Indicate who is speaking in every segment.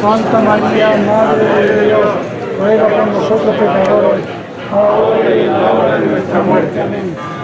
Speaker 1: Santa María, Madre de Dios, ruega por nosotros pecadores, ahora y en la hora de nuestra muerte. Amén.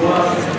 Speaker 2: Yeah.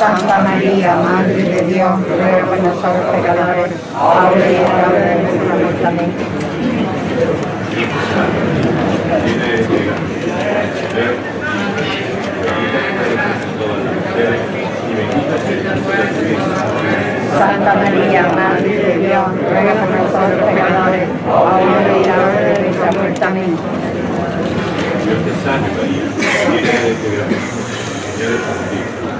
Speaker 3: Santa María, Madre de Dios, ruega por nosotros pecadores, ahora y en la hora de nuestra muerte. Santa María, Madre de Dios, ruega por nosotros pecadores, ahora y en la hora de nuestra muerte.
Speaker 4: Llena de gracia, Señor.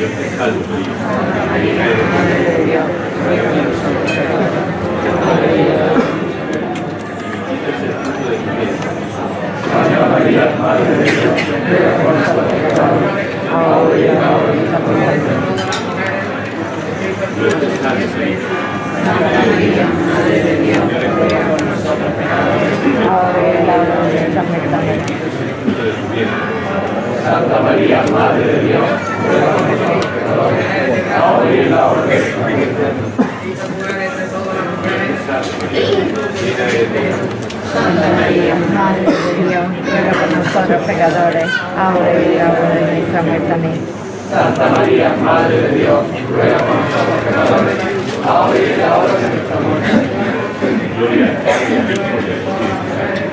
Speaker 4: Dios te salve María, de
Speaker 3: Madre de Dios, ahora en la hora de nuestra
Speaker 4: María,
Speaker 3: María, Madre de Dios, ahora en la hora de nuestra.
Speaker 4: De.
Speaker 5: Santa María, Madre de Dios, ruega por nosotros pecadores, ahora y en la hora de nuestra muerte.
Speaker 3: Santa María, Madre de Dios, ruega por nosotros pecadores, ahora y en la hora de nuestra muerte. Amén.
Speaker 5: Santa María, Madre de Dios, ruega por nosotros pecadores, ahora y en la hora de nuestra muerte.
Speaker 4: Gloria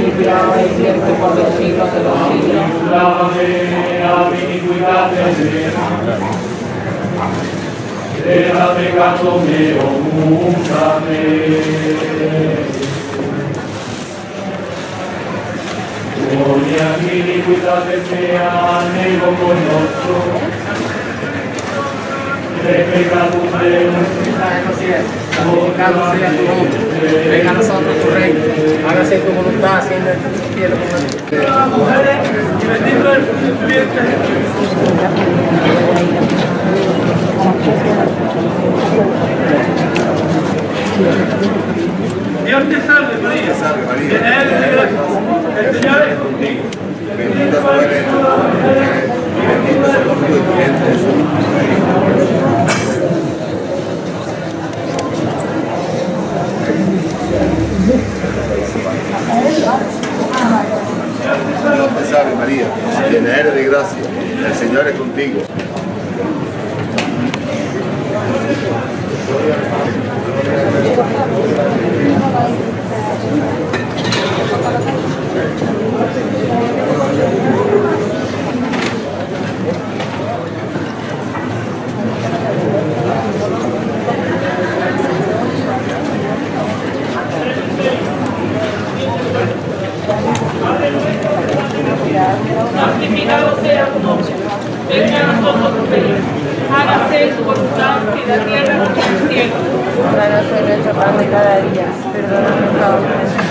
Speaker 3: Principio, y siempre por los siglos de los siglos.
Speaker 5: Era peccato meo mutame. Ogni iniquitatem mea nego con nostro. De
Speaker 6: sea tu nombre. Hágase tu voluntad, así en el cielo como en la tierra.
Speaker 5: Dios te salve María. Llena eres de gracia. El Señor es contigo.
Speaker 7: bendita tú eres entre las mujeres, y bendito es el fruto de tu vientre Jesús. Señor es contigo.
Speaker 8: santificado sea tu nombre. Venga a nosotros tu reino. Hágase tu voluntad en la tierra como en el cielo.
Speaker 3: Danos hoy nuestro pan de cada día, perdona nuestras ofensas.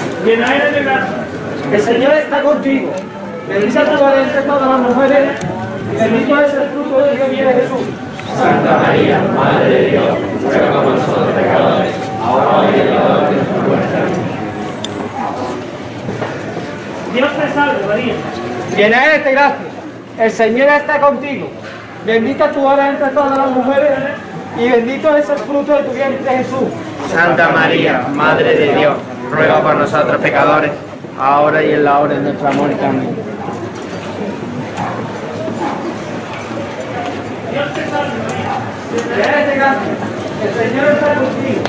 Speaker 5: llena eres de gracia. El Señor está contigo. Bendita tú eres entre todas las mujeres y bendito es el fruto de tu vientre Jesús.
Speaker 9: Santa María, Madre de Dios, ruega por nosotros pecadores, ahora y en la hora de nuestra muerte.
Speaker 5: Dios te salve María, llena eres de gracia. El Señor está contigo. Bendita tú eres entre todas las mujeres y bendito es el fruto de tu vientre Jesús.
Speaker 10: Santa María, Madre de Dios, ruega por nosotros pecadores, ahora y en la hora de nuestra muerte. Amén.
Speaker 1: El Señor está contigo.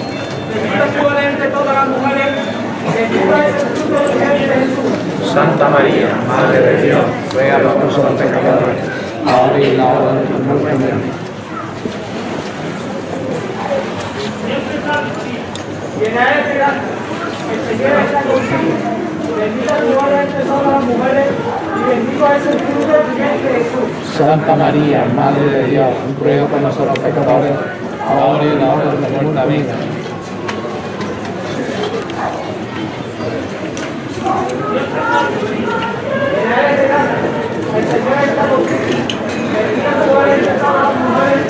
Speaker 1: Bendita tú eres entre todas las mujeres. Bendito es el fruto de tu vientre Jesús.
Speaker 10: Santa María, Madre de Dios, ruega por nosotros pecadores, ahora y en la hora de nuestra muerte. Amén. Santa María, Madre de Dios, ruega por nosotros pecadores, ahora y en la hora de nuestra muerte.
Speaker 1: Llena eres de gracia. El Señor está contigo. Bendita tú eres entre todas las mujeres.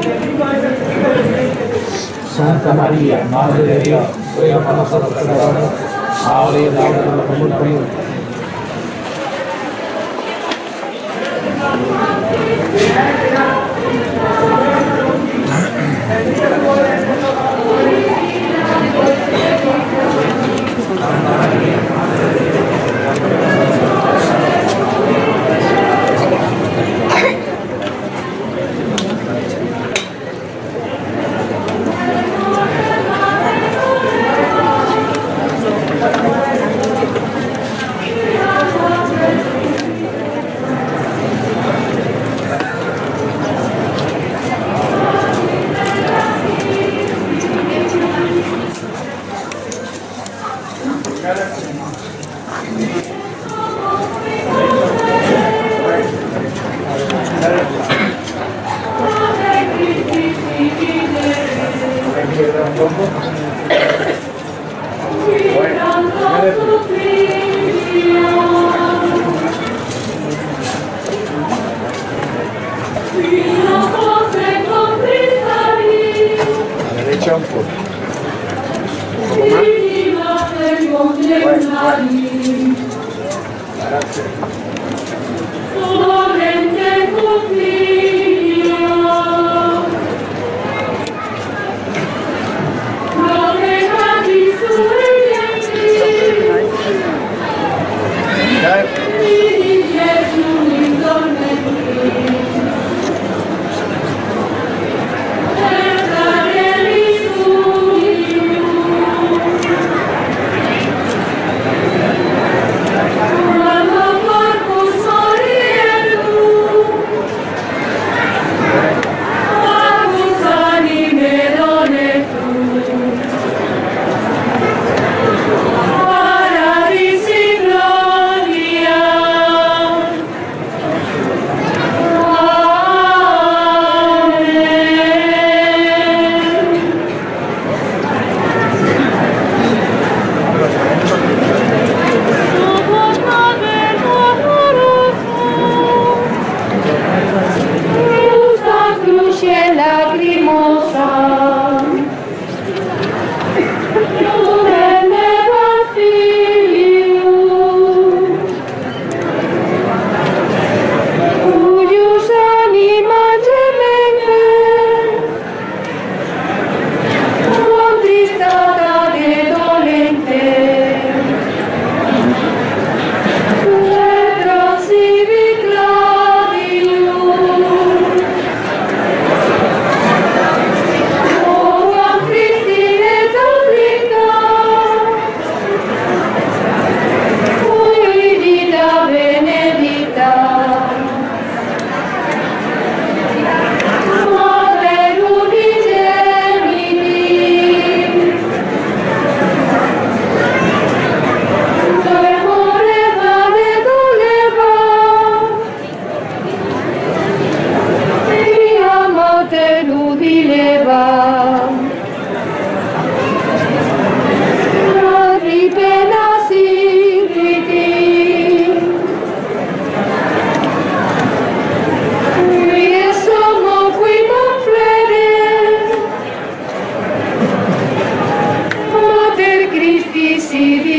Speaker 1: Y bendito es el fruto de tu vientre Jesús.
Speaker 10: Santa María, Madre de Dios, ruega por nosotros pecadores, ahora y en la hora de nuestra muerte. Amén.
Speaker 7: derecha
Speaker 11: see the